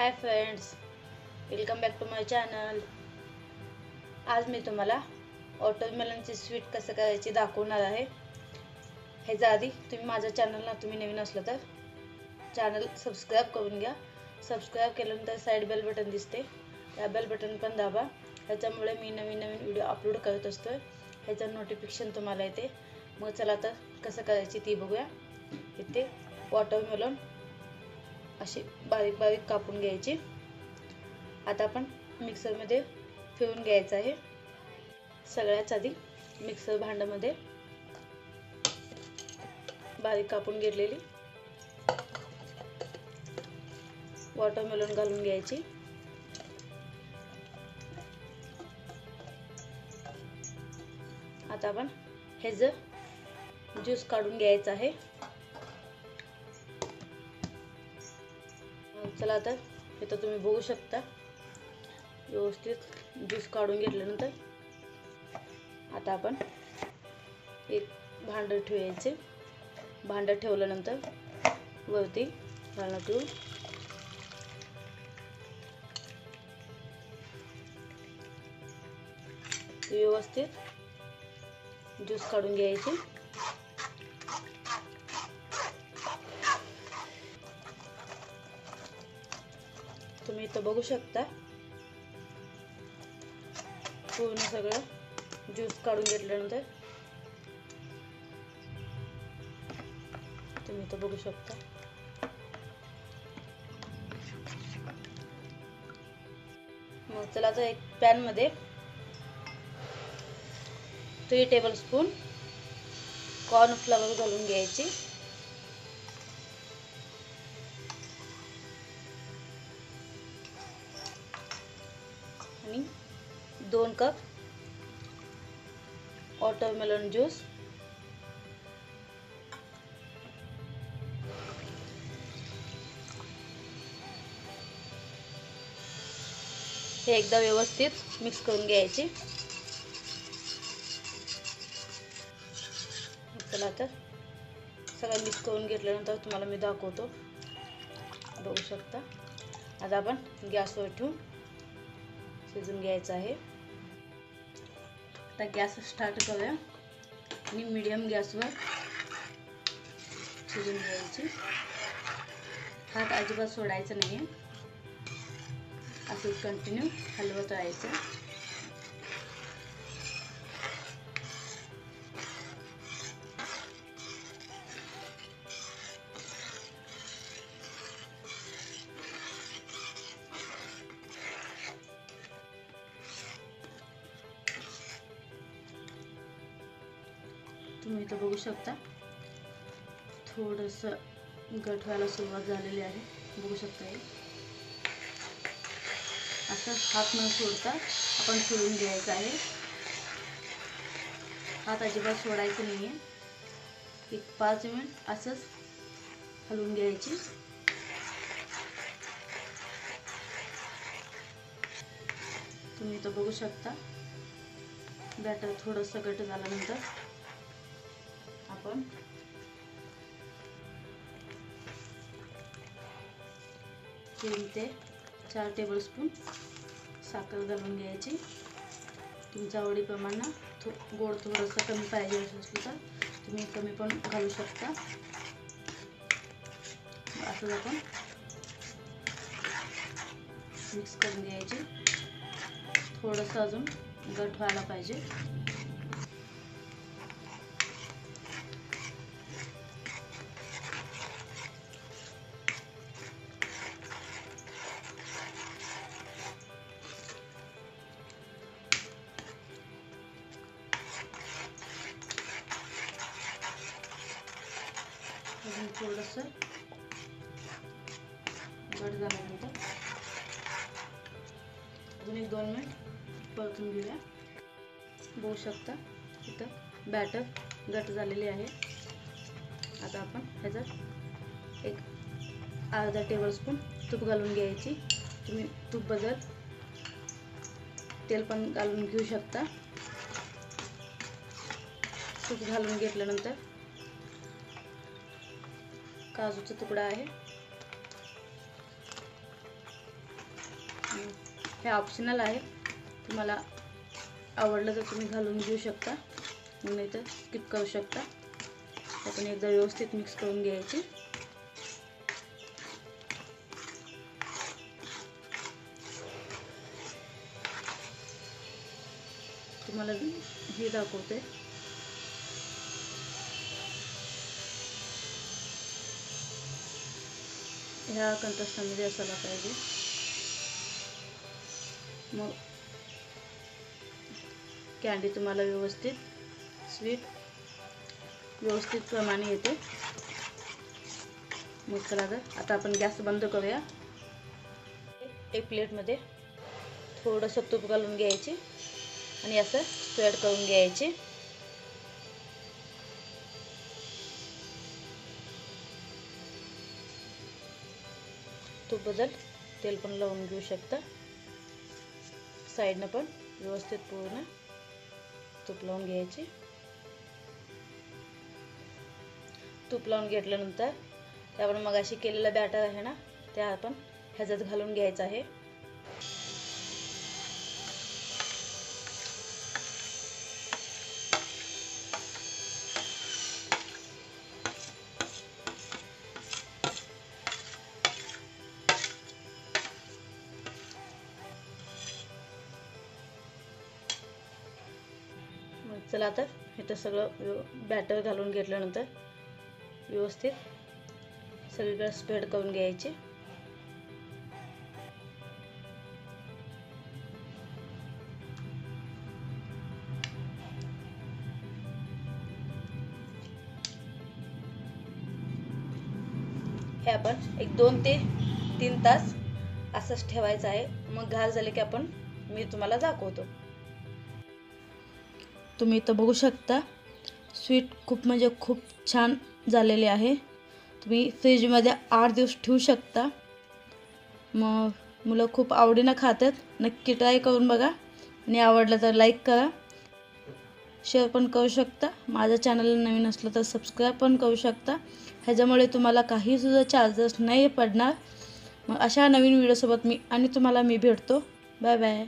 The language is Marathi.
Hi friends welcome back to my channel आज मी तुम्हाला ऑटोमेलनचे स्वीट कसं करायची दाखवणार आहे. ह्याच्या आधी तुम्ही माझ्या चॅनलला तुम्ही नवीन असलं तर चॅनल सबस्क्राईब करून घ्या. सबस्क्राईब केल्यानंतर साईड बेल बटन दिसते. त्या बेल बटन पण दाबा. ह्याच्यामुळे मी नवीन नवीन व्हिडिओ अपलोड करत असतो ह्याचं नोटिफिकेशन तुम्हाला येते. मग चला तर कसं करायची ती बघूया. इथे वॉटरमेलन अशी बारीक बारीक कापून घ्यायची. आता आपण मिक्सरमध्ये फिरून घ्यायचं आहे. सगळ्याच आधी मिक्सर भांड्यामध्ये बारीक कापून घेतलेली वॉटरमेलन घालून घ्यायची. आता आपण हे जर ज्यूस काढून घ्यायचं आहे. चला आता इथं तुम्ही बघू शकता. व्यवस्थित ज्यूस काढून घेतल्यानंतर आता आपण एक भांडं ठेवायचे. भांडं ठेवल्यानंतर वरती घालणं ठेवून व्यवस्थित ज्यूस काढून घ्यायचे. तुम्ही इथं बघू शकता. पूर्ण सगळं ज्यूस काढून घेतल्यानंतर तुम्ही इथं बघू शकता. मग चला आता एक पॅनमध्ये थ्री टेबल स्पून कॉर्नफ्लॉवर घालून घ्यायची. दोन कप वॉटरमेलन ज्यूस हे एकदा व्यवस्थित मिक्स करून घ्यायचे. चला तर सगळं मिक्स करून घेतल्यानंतर तुम्हाला मी दाखवतो. बघू शकता. आता आपण गॅसवर ठेवून शिजून घ्यायचं आहे. आता गॅस स्टार्ट करूया. आणि मिडियम गॅसवर शिजून घ्यायची. हात अजिबात सोडायचं नाही आहे असंच कंटिन्यू हलवत राहायचं. तुम्ही इथं बघू शकता. थोडंसं गट व्हायला सुरुवात झालेली आहे. बघू शकता हे. असं हात न सोडता आपण सोडून घ्यायचं आहे. हात अजिबात सोडायचं नाही आहे एक पाच मिनिट असंच हलवून घ्यायची. तुम्ही तो बघू शकता. बॅटर थोडंसं गट झाल्यानंतर आपण. तीन ते चार टेबलस्पून साखर घालून घ्यायची. तुमच्या आवडीप्रमाणे थो गोड थोडंसं कमी पाहिजे असलं तर तुम्ही कमी पण घालू शकता. असं आपण मिक्स करून घ्यायचे. थोडंसं अजून घट व्हायला पाहिजे. थोडंसं. घट झाल्यानंतर अजून एक दोन मिनिट परतून घेऊया. बघू शकता इथं बॅटर गट झालेली आहे. आता आपण ह्याच्यात एक अर्धा टेबलस्पून तूप घालून घ्यायची. तुम्ही तूप बदल. तेल पण घालून घेऊ शकता. तूप घालून घेतल्यानंतर काजूचा तुकडा आहे. हे ऑप्शनल आहे. तुम्हाला आवडलं तर तुम्ही घालून घेऊ शकता. नाही तर स्किप करू शकता. आपण एकदा व्यवस्थित मिक्स करून घ्यायचे. तुम्हाला हे दाखवते. ह्या कंठस्थामध्ये असायला पाहिजे. मग कॅन्डी तुम्हाला व्यवस्थित स्वीट व्यवस्थित प्रमाणे येते. मग चला तर आता आपण गॅस बंद करूया. एक प्लेटमध्ये थोडंसं तूप घालून घ्यायचे आणि असं स्प्रेड करून घ्यायचे. तूप बदल तेल पण लावून घेऊ शकता. साईडनं पण व्यवस्थित पूर्ण तूप लावून घ्यायचे. तूप लावून घेतल्यानंतर ते मग मगाशी केलेलं बॅटर आहे ना ते आपण ह्याच्यात घालून घ्यायचं आहे. चला आता इथं सगळं बॅटर घालून घेतल्यानंतर व्यवस्थित सगळीकडे स्प्रेड करून घ्यायचे. हे आपण एक दोन ते तीन तास असंच ठेवायचं आहे. मग घाल झाले की आपण मी तुम्हाला दाखवतो. तुम्ही इथं बघू शकता. स्वीट खूप म्हणजे खूप छान झालेले आहे. तुम्ही फ्रीजमध्ये आठ दिवस ठेवू शकता. मग मुलं खूप आवडीनं खातात. नक्की ट्राय करून बघा. आणि आवडलं तर लाईक करा. शेअर पण करू शकता. माझ्या चॅनलला नवीन असलं तर सबस्क्राईब पण करू शकता. ह्याच्यामुळे तुम्हाला काहीसुद्धा चार्जेस नाही पडणार. मग अशा नवीन व्हिडिओसोबत मी आणि तुम्हाला मी भेटतो. Bye bye